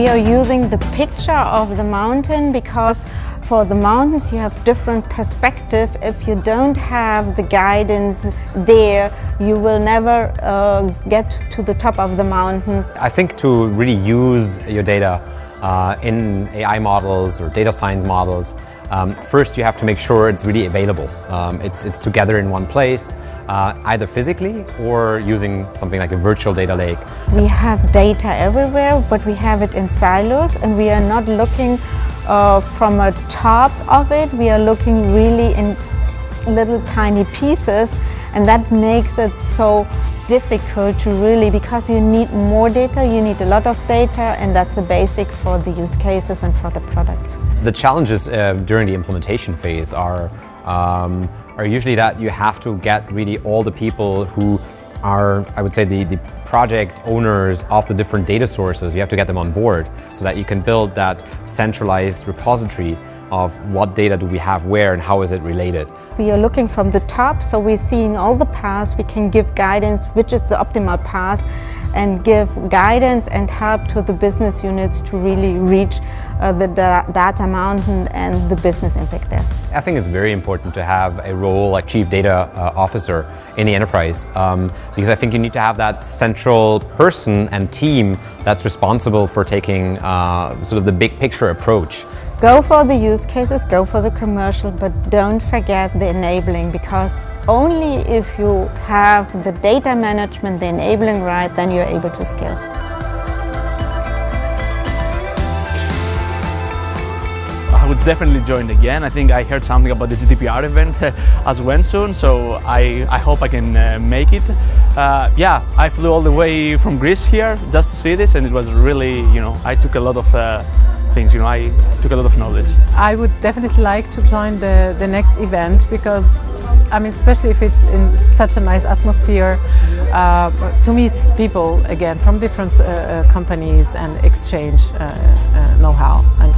We are using the picture of the mountain because for the mountains you have different perspective. If you don't have the guidance there, you will never uh, get to the top of the mountains. I think to really use your data uh, in AI models or data science models, um, first you have to make sure it's really available. Um, it's, it's together in one place, uh, either physically or using something like a virtual data lake. We have data everywhere, but we have it in silos and we are not looking uh, from a top of it. We are looking really in little tiny pieces and that makes it so difficult to really because you need more data, you need a lot of data and that's the basic for the use cases and for the products. The challenges uh, during the implementation phase are um, are usually that you have to get really all the people who are, I would say, the, the project owners of the different data sources. You have to get them on board so that you can build that centralized repository of what data do we have where and how is it related. We are looking from the top, so we're seeing all the paths. We can give guidance which is the optimal path and give guidance and help to the business units to really reach uh, the data mountain and the business impact there. I think it's very important to have a role like chief data uh, officer in the enterprise um, because I think you need to have that central person and team that's responsible for taking uh, sort of the big picture approach. Go for the use cases, go for the commercial, but don't forget the enabling because only if you have the data management, the enabling right, then you're able to scale. I would definitely join again. I think I heard something about the GDPR event as well soon, so I, I hope I can uh, make it. Uh, yeah, I flew all the way from Greece here just to see this and it was really, you know, I took a lot of uh, things, you know, I took a lot of knowledge. I would definitely like to join the, the next event because I mean, especially if it's in such a nice atmosphere, uh, to meet people again from different uh, uh companies and exchange uh, uh, know-how and.